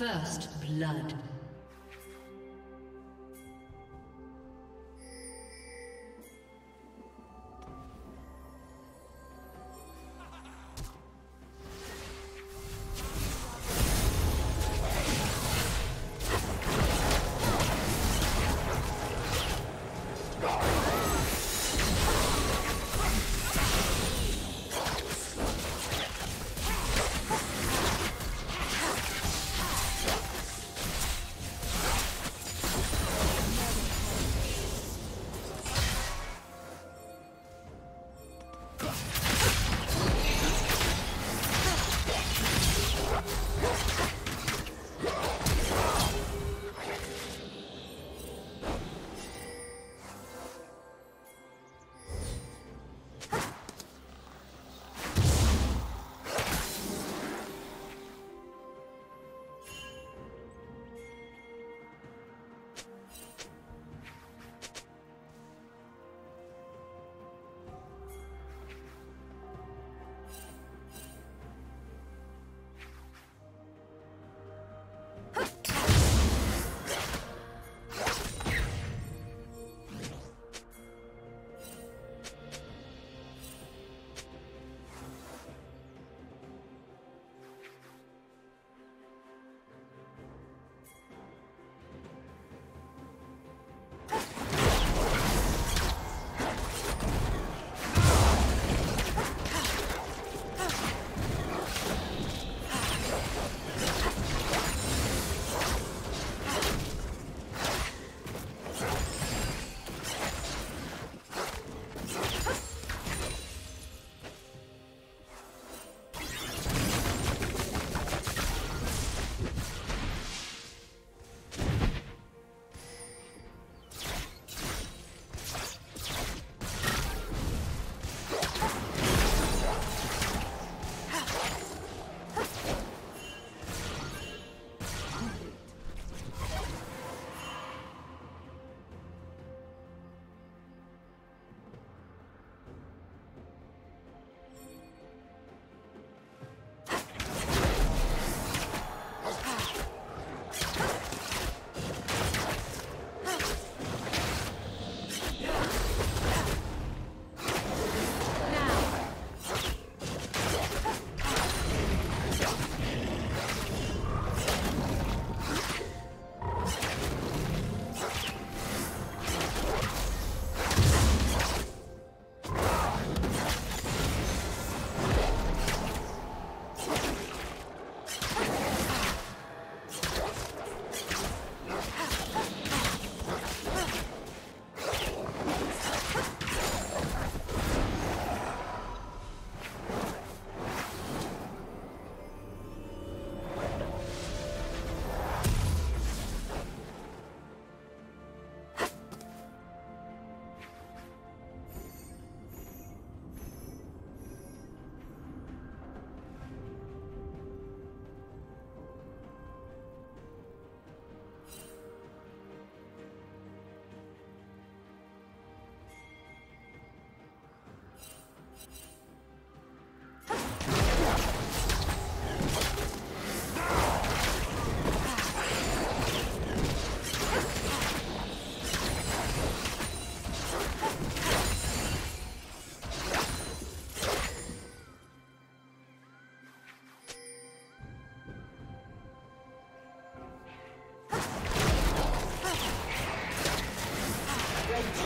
First blood.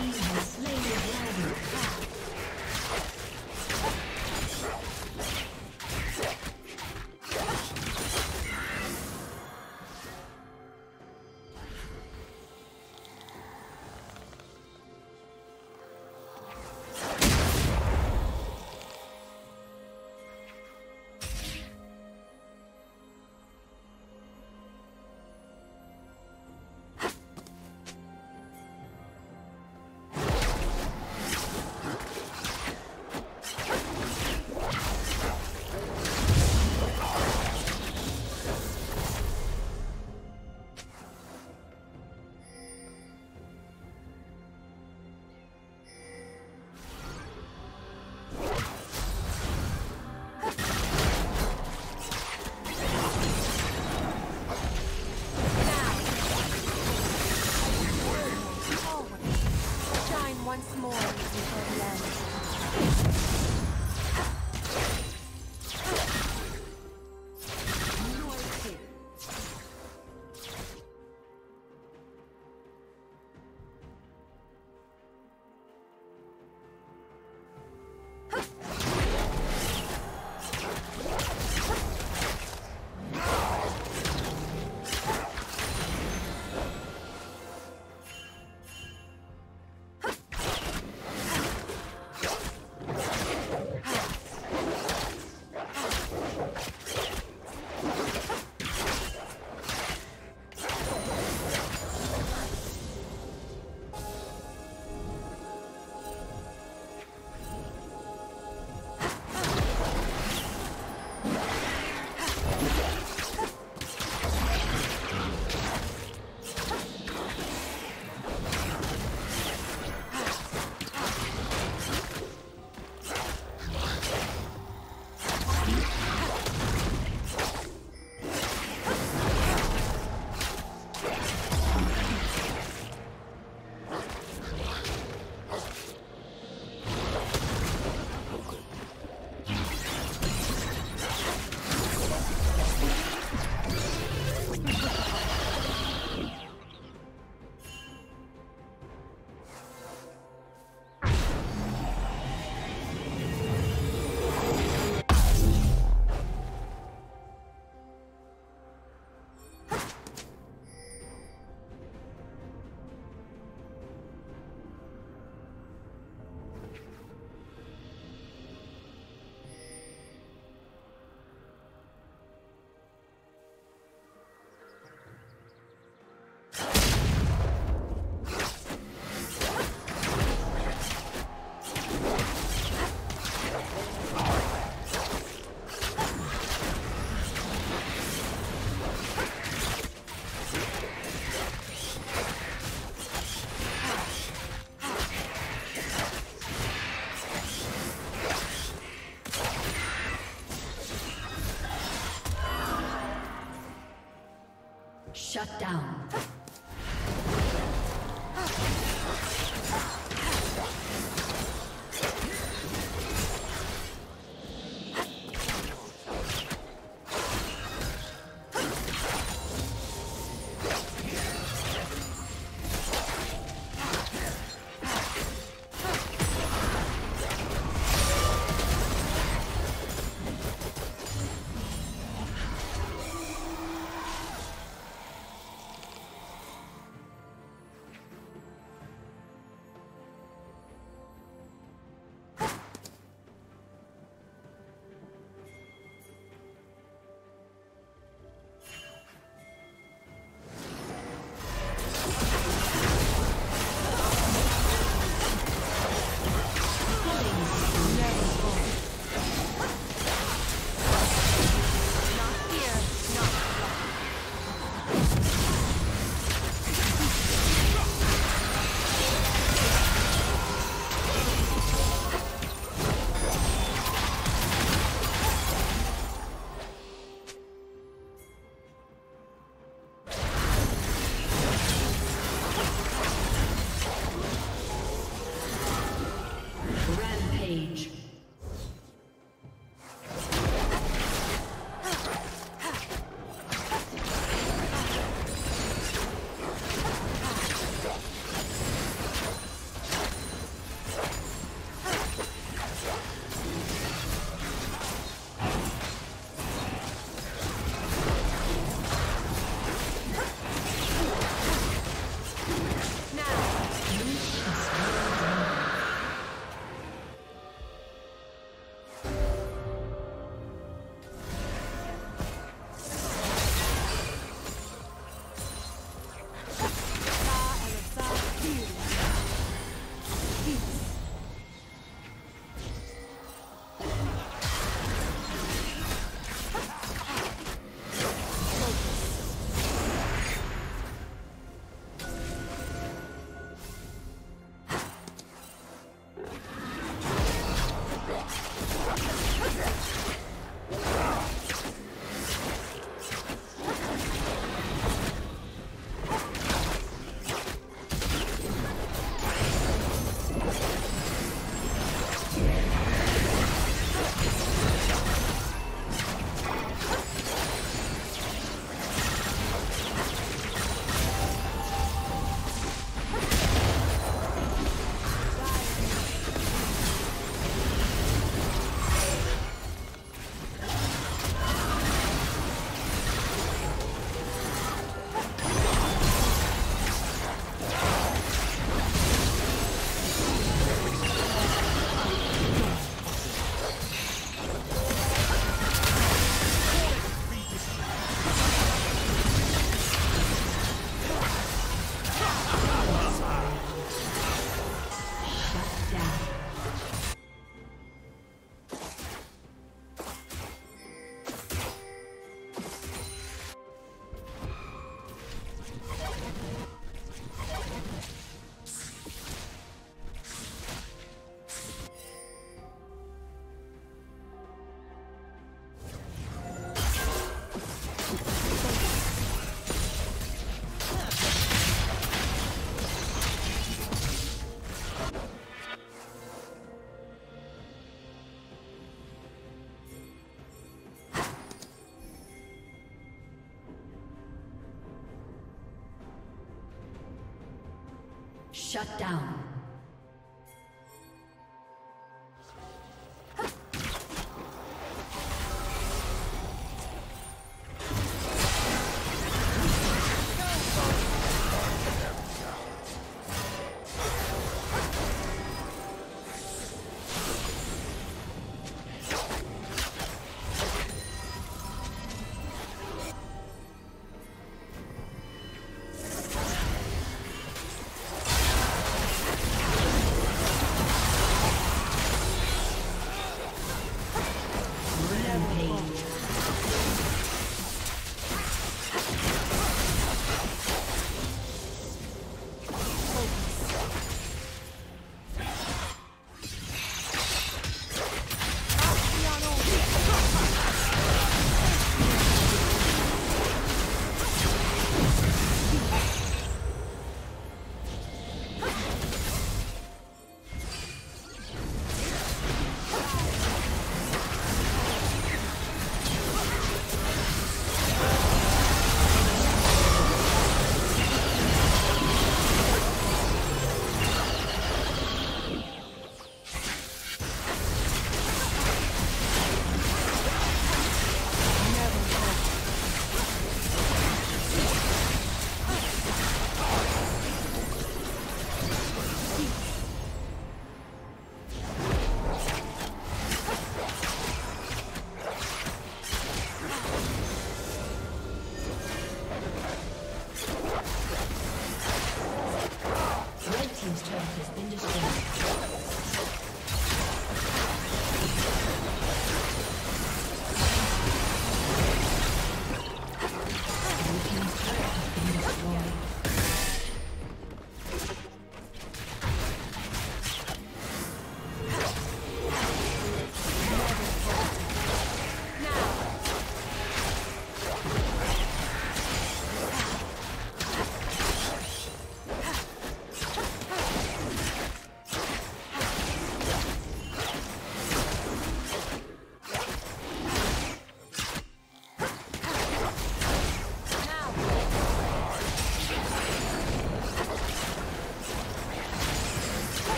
team has Shut down. Shut down.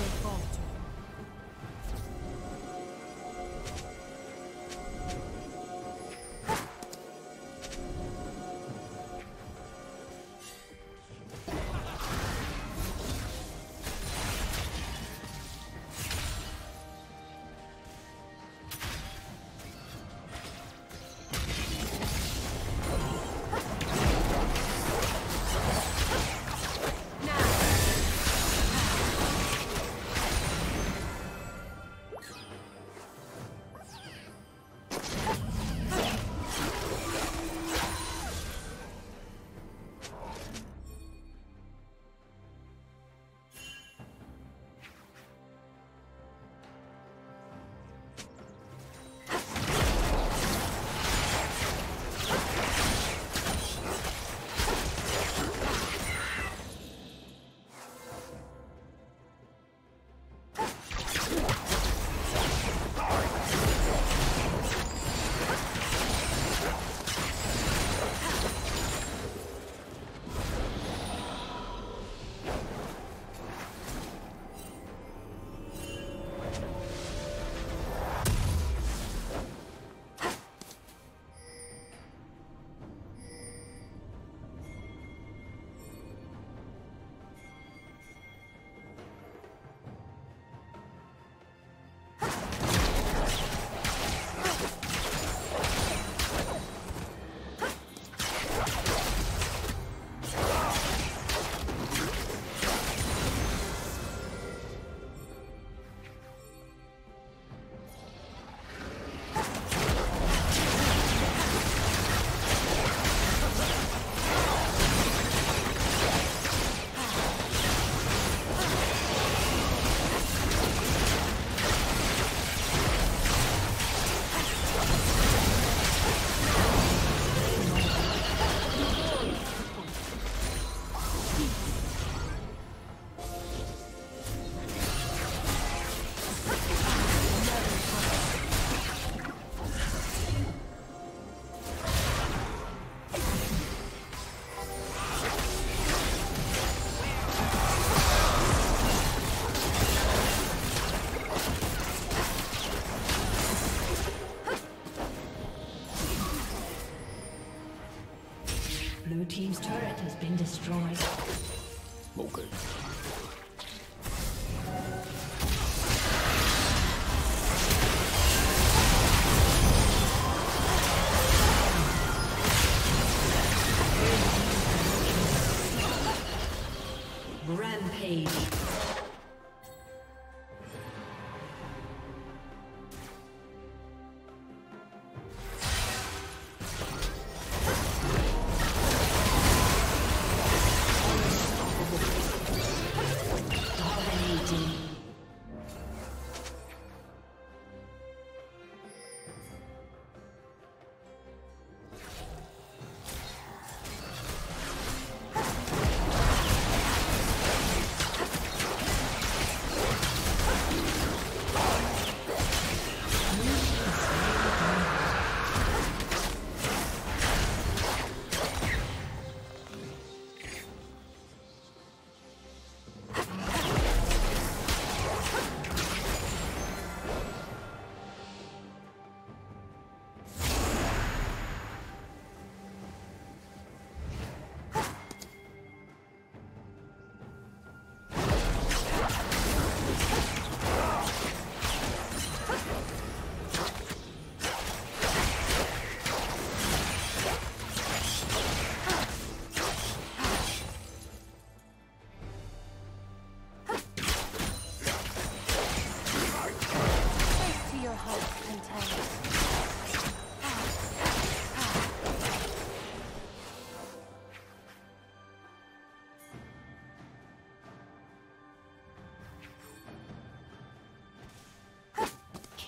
will fall Rampage.